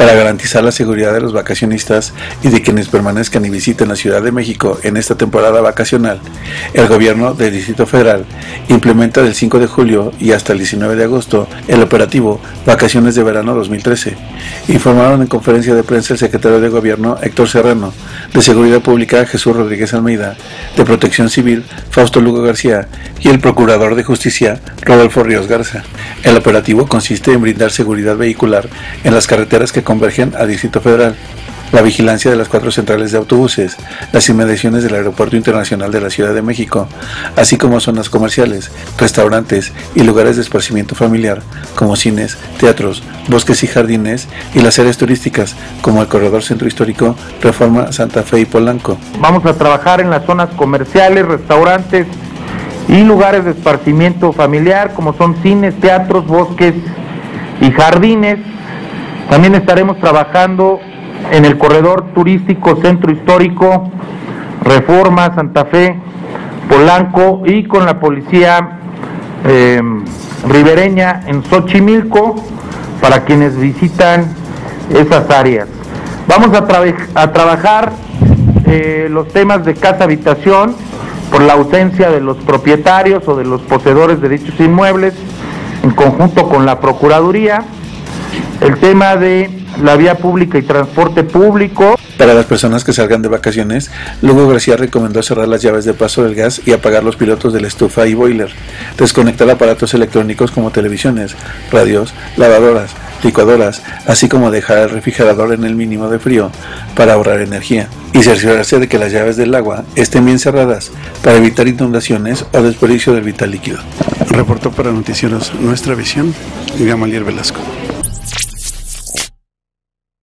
Para garantizar la seguridad de los vacacionistas y de quienes permanezcan y visiten la Ciudad de México en esta temporada vacacional, el gobierno del Distrito Federal implementa del 5 de julio y hasta el 19 de agosto el operativo Vacaciones de Verano 2013. Informaron en conferencia de prensa el secretario de Gobierno Héctor Serrano, de Seguridad Pública Jesús Rodríguez Almeida, de Protección Civil Fausto Lugo García y el Procurador de Justicia Rodolfo Ríos Garza. El operativo consiste en brindar seguridad vehicular en las carreteras que convergen al Distrito Federal, la vigilancia de las cuatro centrales de autobuses, las inmediaciones del Aeropuerto Internacional de la Ciudad de México, así como zonas comerciales, restaurantes y lugares de esparcimiento familiar, como cines, teatros, bosques y jardines, y las áreas turísticas, como el Corredor Centro Histórico, Reforma, Santa Fe y Polanco. Vamos a trabajar en las zonas comerciales, restaurantes y lugares de esparcimiento familiar, como son cines, teatros, bosques y jardines. También estaremos trabajando en el corredor turístico Centro Histórico, Reforma, Santa Fe, Polanco y con la policía eh, ribereña en Xochimilco para quienes visitan esas áreas. Vamos a, a trabajar eh, los temas de casa habitación por la ausencia de los propietarios o de los poseedores de dichos inmuebles en conjunto con la Procuraduría. El tema de la vía pública y transporte público. Para las personas que salgan de vacaciones, Lugo García recomendó cerrar las llaves de paso del gas y apagar los pilotos de la estufa y boiler, desconectar aparatos electrónicos como televisiones, radios, lavadoras, licuadoras, así como dejar el refrigerador en el mínimo de frío para ahorrar energía y cerciorarse de que las llaves del agua estén bien cerradas para evitar inundaciones o desperdicio del vital líquido. Reportó para Noticieros Nuestra Visión, Gamaliel Velasco.